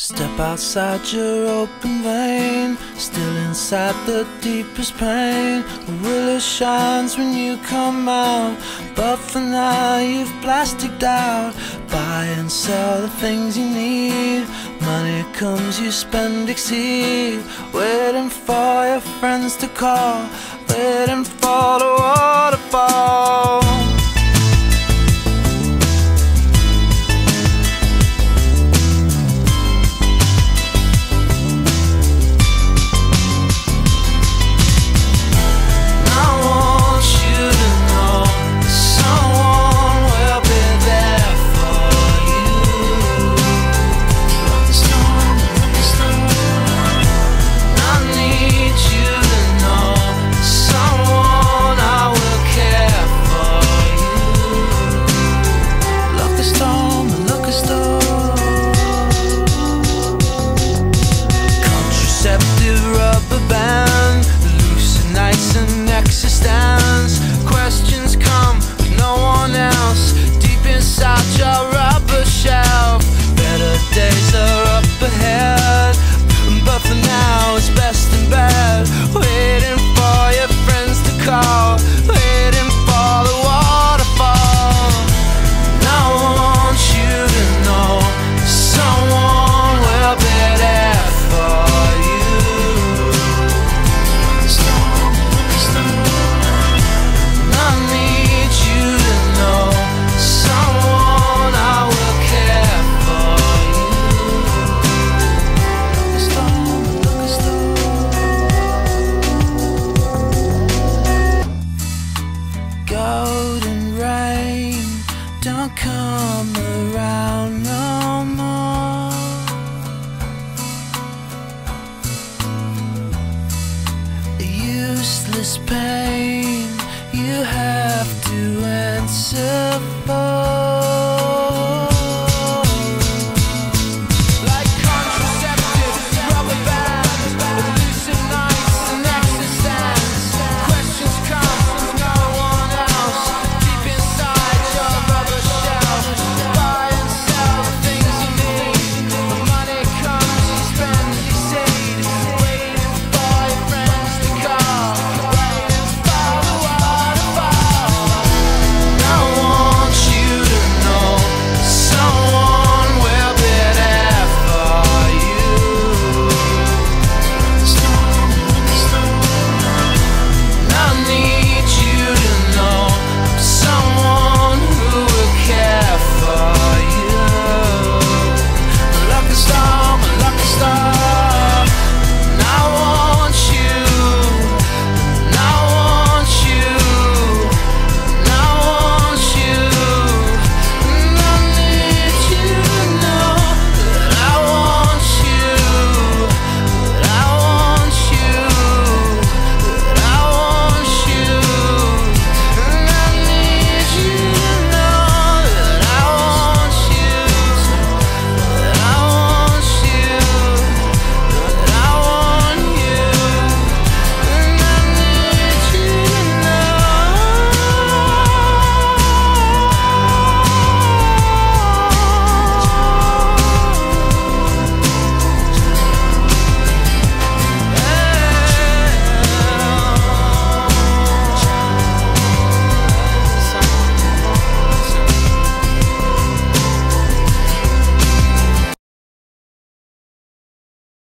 Step outside your open vein, still inside the deepest pain. A really shines when you come out, but for now you've plasticed out. Buy and sell the things you need. Money comes, you spend, exceed. Waiting for your friends to call, waiting for the waterfall. Golden rain, don't come around no more. Useless pain, you have to answer